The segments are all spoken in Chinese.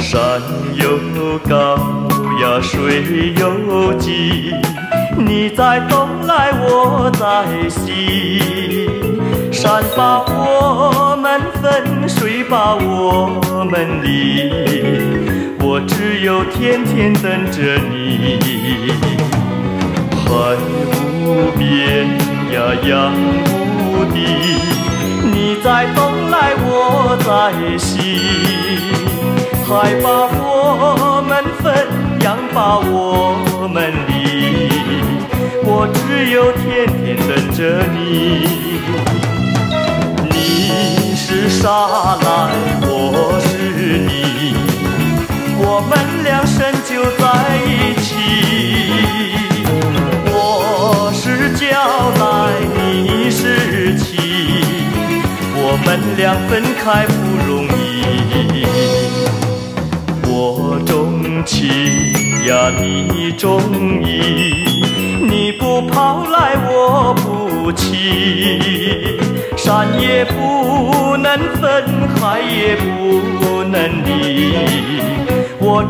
山又高呀，水又急，你在东来，我在西。山把我们分，水把我们离，我只有天天等着你。海无边呀，洋无底，你在东来，我在西。海把我们分，洋把我们离，我只有天天等着你。沙来，我是泥，我们俩生就在一起。我是娇来，你是妻，我们俩分开不容易。我重情呀，你重义，你不跑来，我不弃。山也不能分，海也不能离，我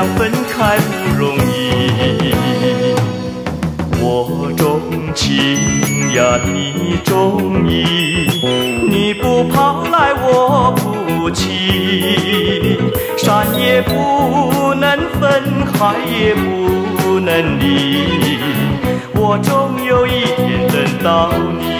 俩分开不容易。我重情呀，你重义，你不跑来，我不弃。山也不能分，海也不能离，我终有一天等到你。